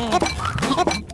えっとえっと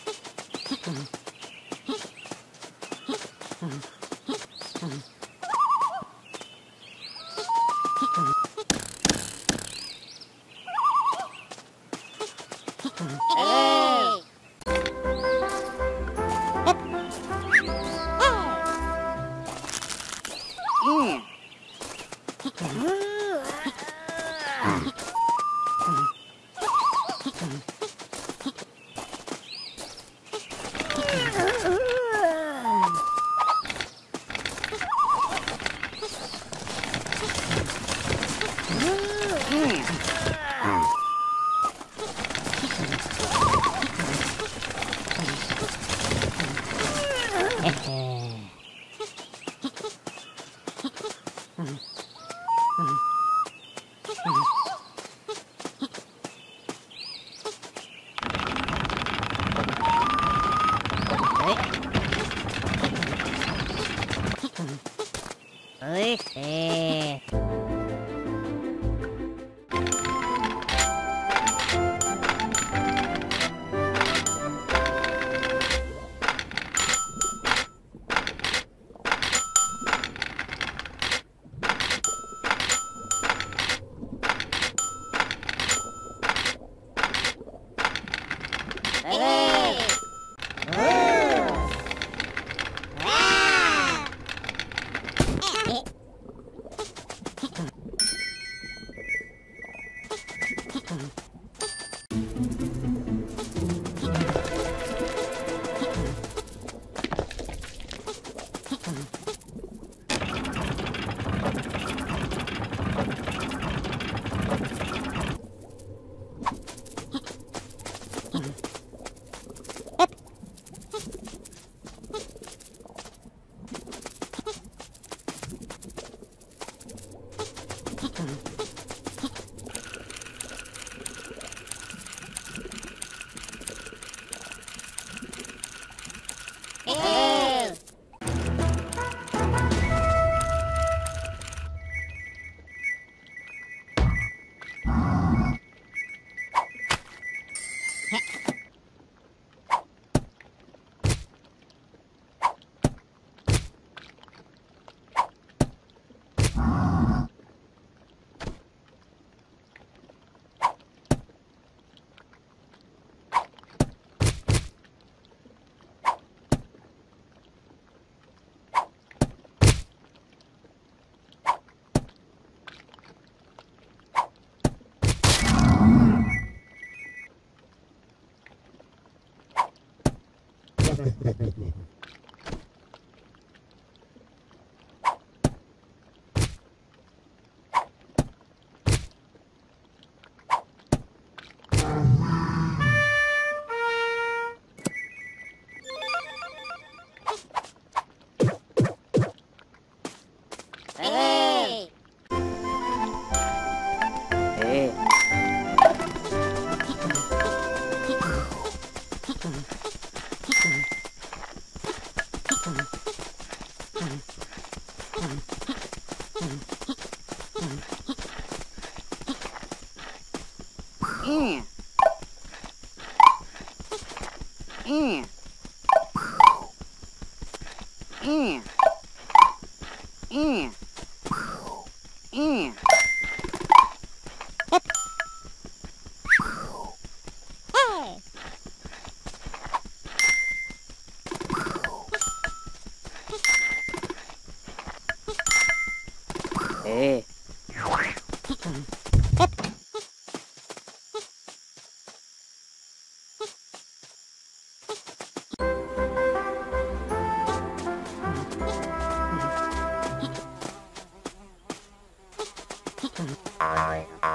Hey. ี่ Mm-hmm.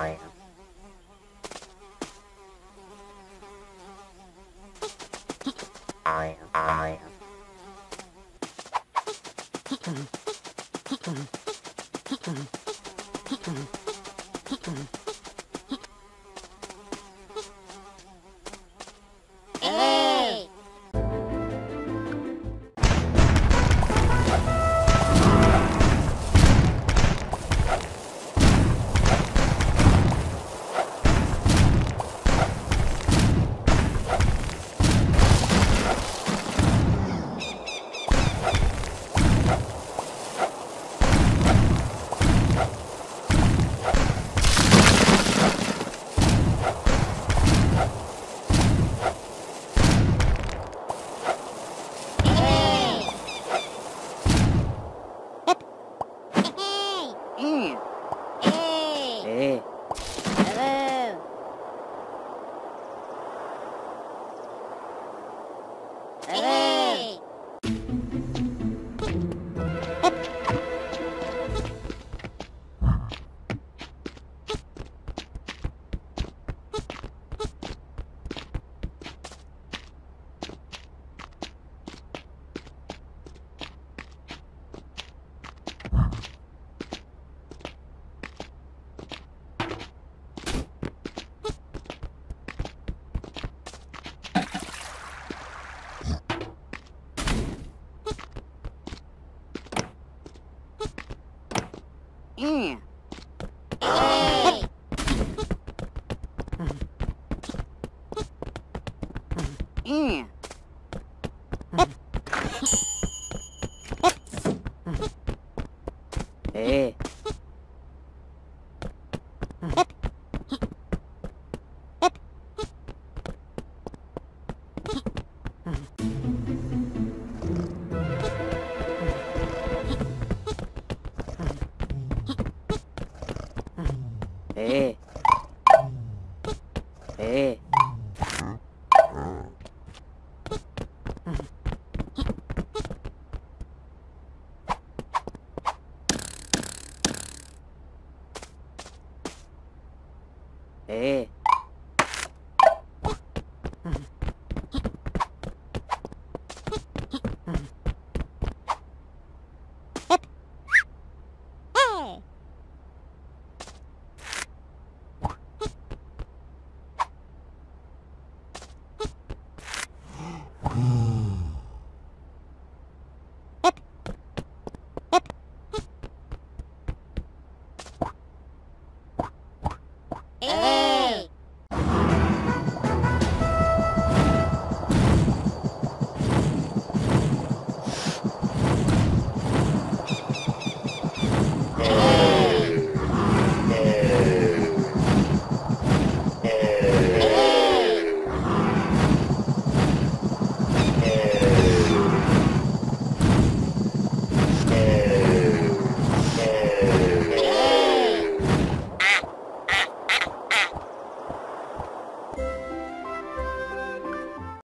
哎。